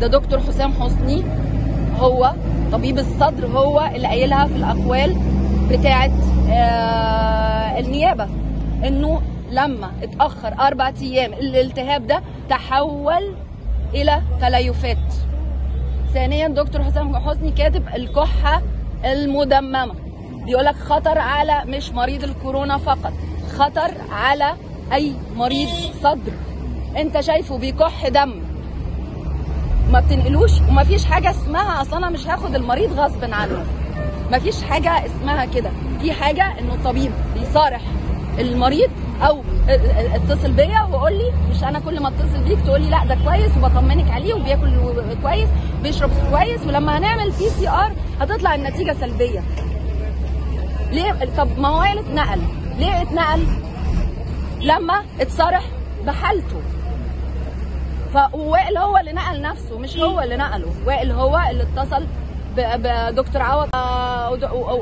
ده دكتور حسام حسني هو طبيب الصدر هو اللي قايلها في الأقوال بتاعه آه النيابة إنه لما اتأخر أربع أيام الالتهاب ده تحول إلى تليفات. ثانيا دكتور حسام حسني كاتب الكحة المدممة. بيقول لك خطر على مش مريض الكورونا فقط خطر على أي مريض صدر. أنت شايفه بيكح دم. ما بتنقلوش وما فيش حاجة اسمها أصلا أنا مش هاخد المريض غصب عنه. ما فيش حاجة اسمها كده. في حاجة إنه الطبيب بيصارح المريض أو اتصل بيا وقول لي مش أنا كل ما اتصل بيك تقول لي لا ده كويس وبطمنك عليه وبياكل كويس بيشرب كويس ولما هنعمل PCR هتطلع النتيجة سلبية. ليه؟ طب ما هو اتنقل. ليه اتنقل؟ لما اتصرح بحالته. فوائل هو اللي نقل نفسه مش هو اللي نقله. وائل هو اللي اتصل بدكتور عوض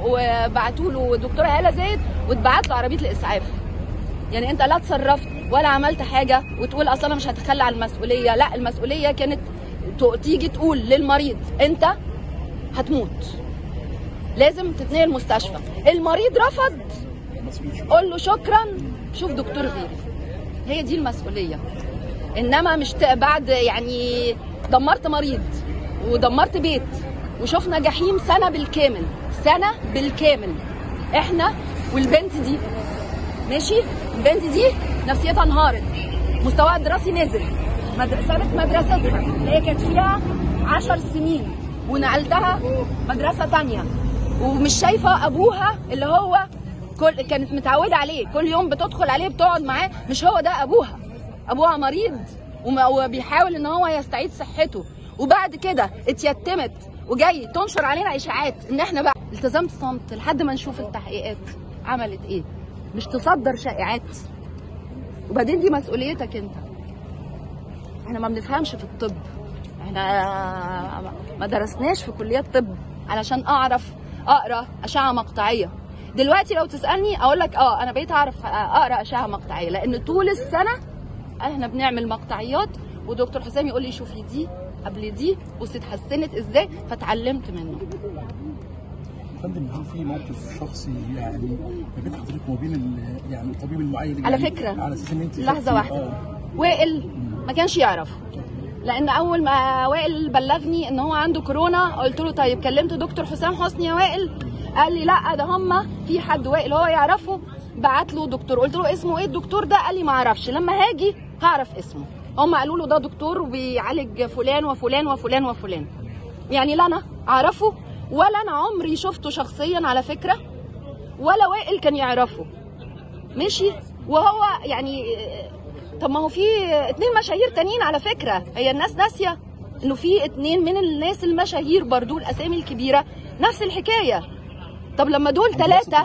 وبعتوا له دكتوره هاله زايد واتبعت له عربية الإسعاف. يعني أنت لا تصرفت ولا عملت حاجة وتقول أصل أنا مش هتخلى عن المسؤولية. لا المسؤولية كانت تيجي تقول للمريض أنت هتموت. لازم تتنقل المستشفى. المريض رفض. قول له شكرا شوف دكتور غيري. هي دي المسؤولية. انما مش بعد يعني دمرت مريض ودمرت بيت وشفنا جحيم سنة بالكامل سنة بالكامل. إحنا والبنت دي. ماشي؟ البنت دي نفسيتها انهارت. مستواها الدراسي نزل. سابت مدرستها. اللي هي كانت فيها عشر سنين ونقلتها مدرسة تانية. ومش شايفة أبوها اللي هو كل كانت متعودة عليه. كل يوم بتدخل عليه بتقعد معاه. مش هو ده أبوها. أبوها مريض وبيحاول إن هو يستعيد صحته. وبعد كده اتيتمت وجاي تنشر علينا إشاعات إن إحنا بقى التزمت صمت لحد ما نشوف التحقيقات عملت إيه. مش تصدر شائعات. وبعدين دي مسؤوليتك أنت. إحنا ما بنفهمش في الطب. إحنا ما درسناش في كليات طب علشان أعرف أقرأ أشعة مقطعية. دلوقتي لو تسألني أقول لك آه أنا بقيت أعرف أقرأ أشعة مقطعية. لأن طول السنة إحنا بنعمل مقطعيات ودكتور حسام يقول لي شوفي دي قبل دي بصي اتحسنت إزاي فتعلمت منه. فندم هل في موقف شخصي يعني ما بين حضرتك وبين يعني الطبيب المعين على فكرة على أساس إن أنت لحظة واحدة. وائل ما كانش يعرف. لأن أول ما وائل بلغني إن هو عنده كورونا قلت له طيب كلمت دكتور حسام حسني يا وائل. قال لي لا ده هم في حد وائل هو يعرفه. بعت له دكتور قلت له اسمه إيه الدكتور ده؟ قال لي ما أعرفش. لما هاجي هعرف اسمه. هم قالوا له ده دكتور وبيعالج فلان وفلان وفلان وفلان. يعني لا أنا أعرفه ولا أنا عمري شفته شخصيا على فكرة ولا وائل كان يعرفه. ماشي؟ وهو يعني طب ما هو في اتنين مشاهير تانيين على فكرة. هي الناس ناسية إنه في اتنين من الناس المشاهير برضو الأسامي الكبيرة. نفس الحكاية. طب لما دول ثلاثة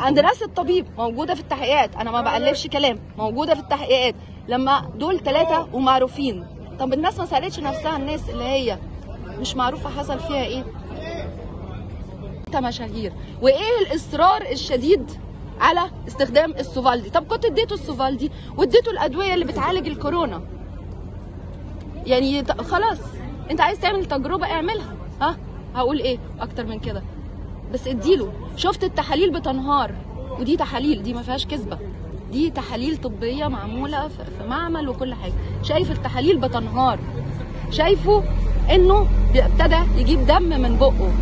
عند ناس الطبيب. موجودة في التحقيقات. أنا ما بألفش كلام موجودة في التحقيقات. لما دول ثلاثة ومعروفين. طب الناس ما سألتش نفسها الناس اللي هي مش معروفة حصل فيها أنت مشاهير. وإيه الإصرار الشديد على استخدام السوفالدي؟ طب كنت اديته السوفالدي واديته الأدوية اللي بتعالج الكورونا. يعني خلاص أنت عايز تعمل تجربة اعملها. ها؟ هقول إيه؟ أكتر من كده. بس اديله. شفت التحاليل بتنهار. ودي تحاليل دي ما فيهاش كذبة. دي تحاليل طبيه معموله في معمل وكل حاجة شايف التحاليل بتنهار شايفه انه ابتدى يجيب دم من بقه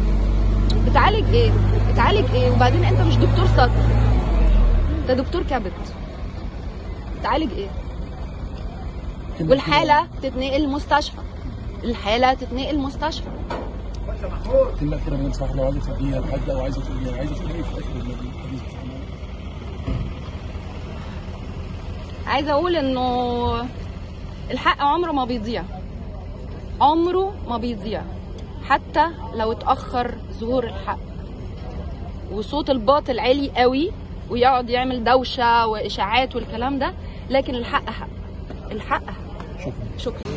بتعالج إيه بتعالج إيه وبعدين انت مش دكتور صدر انت دكتور كبد بتعالج إيه والحاله تتنقل المستشفى الحاله تتنقل المستشفى كلمة أخيرة من صح لو عايزة تديها لحد أو عايزة تقوليها عايزة تقولي في الآخر الحديث عايزة أقول إنه الحق عمره ما بيضيع. عمره ما بيضيع. حتى لو اتأخر ظهور الحق. وصوت الباطل عالي قوي ويقعد يعمل دوشة وإشاعات والكلام ده لكن الحق حق. الحق حق. شكرا. شكرا.